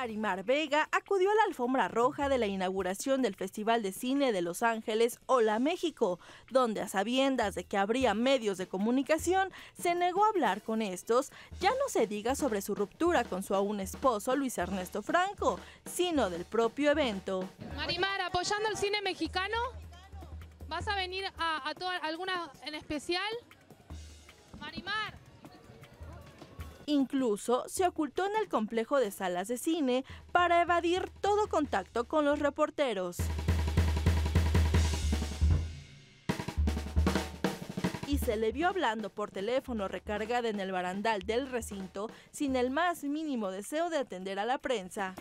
Marimar Vega acudió a la alfombra roja de la inauguración del Festival de Cine de Los Ángeles Hola México, donde a sabiendas de que habría medios de comunicación, se negó a hablar con estos, ya no se diga sobre su ruptura con su aún esposo Luis Ernesto Franco, sino del propio evento. Marimar, apoyando el cine mexicano, ¿vas a venir a, a alguna en especial? Marimar. Incluso se ocultó en el complejo de salas de cine para evadir todo contacto con los reporteros. Y se le vio hablando por teléfono recargada en el barandal del recinto sin el más mínimo deseo de atender a la prensa.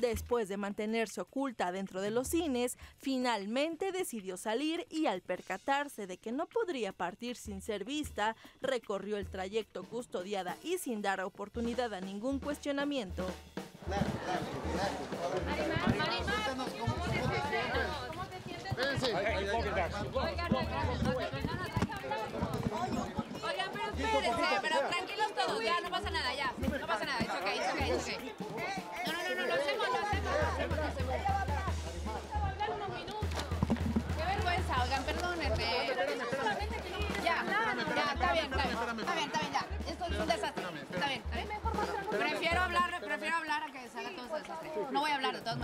Después de mantenerse oculta dentro de los cines, finalmente decidió salir y al percatarse de que no podría partir sin ser vista, recorrió el trayecto custodiada y sin dar oportunidad a ningún cuestionamiento. Oigan, pero espérense, pero tranquilos todos, ya, no pasa nada, ya. No pasa nada, es ok.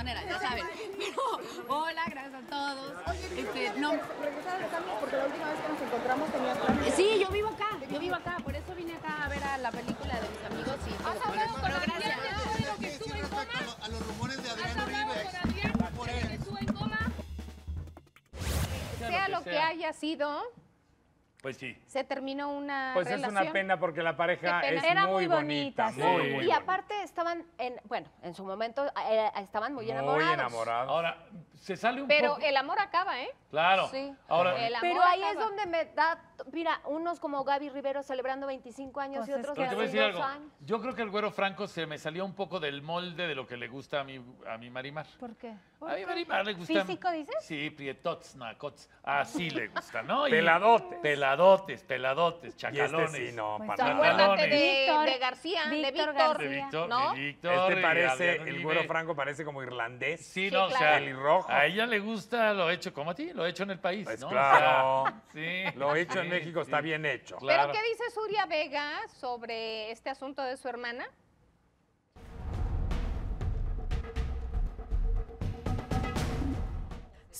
Maneras, ya saben. Pero, hola, gracias a todos. Este, no, Porque la última vez que nos encontramos tenías planes. Sí, yo vivo acá, yo vivo acá, por eso vine acá a ver a la película de mis amigos y. ¿Has hablado con Pero Adrián de lo que estuvo en coma? a los rumores de ¿Has Adrián hablado Uribe. con Adrián desde que estuvo en coma? sea lo que haya sido, Pues sí. se terminó una Pues es una pena porque la pareja es Era muy, muy bonita. Muy, Sí. muy y bonita. aparte estaban, en, bueno, en su momento eh, estaban muy enamorados. Muy enamorados. Ahora, se sale un Pero poco. el amor acaba, ¿eh? Claro. Sí. Ahora, El amor Pero ahí es donde me da, mira, unos como Gaby Rivero celebrando 25 años y Pues es otros Pero te voy a hace decir dos algo. años. Yo creo que el güero Franco se me salió un poco del molde de lo que le gusta a mi, a mi Marimar. ¿Por qué? A mi Marimar le gusta. ¿Físico, dices? Sí, prietots, nacots. Así le gusta, ¿no? Y- Peladotes. Peladotes, peladotes, Y chacalones. este sí, no, Pues para acuérdate de, Víctor, de García, de Víctor Víctor. De Víctor, ¿no? de Víctor. Este y parece, Adrián el güero Franco parece como irlandés. Sí, Sí, no, o sea. Pelirrojo. a ella le gusta lo hecho como a ti, lo hecho en el país, Pues ¿no? O claro. sea, sí. Lo hecho en México sí. está bien hecho. Claro. ¿Pero qué dice Suria Vega sobre este asunto de su hermana?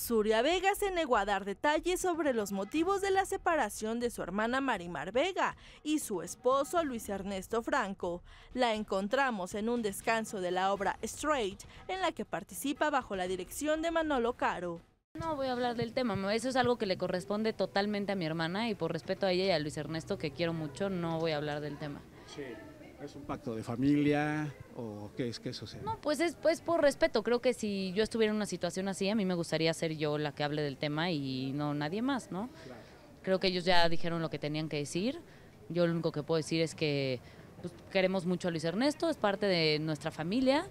Suria Vega se negó a dar detalles sobre los motivos de la separación de su hermana Marimar Vega y su esposo Luis Ernesto Franco. La encontramos en un descanso de la obra Straight, en la que participa bajo la dirección de Manolo Caro. No voy a hablar del tema, eso es algo que le corresponde totalmente a mi hermana y por respeto a ella y a Luis Ernesto, que quiero mucho, no voy a hablar del tema. Sí. ¿Es un pacto de familia o qué es qué sucede? No, pues es pues por respeto, creo que si yo estuviera en una situación así, a mí me gustaría ser yo la que hable del tema y no nadie más, ¿no? Creo que ellos ya dijeron lo que tenían que decir, yo lo único que puedo decir es que pues, queremos mucho a Luis Ernesto, es parte de nuestra familia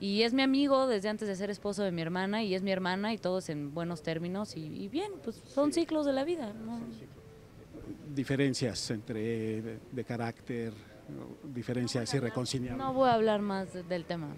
y es mi amigo desde antes de ser esposo de mi hermana y es mi hermana y todos en buenos términos y, y bien, pues son ciclos de la vida, ¿no? Diferencias entre de, de carácter, ¿no? diferencias irreconciliables. No voy a hablar más de- del tema.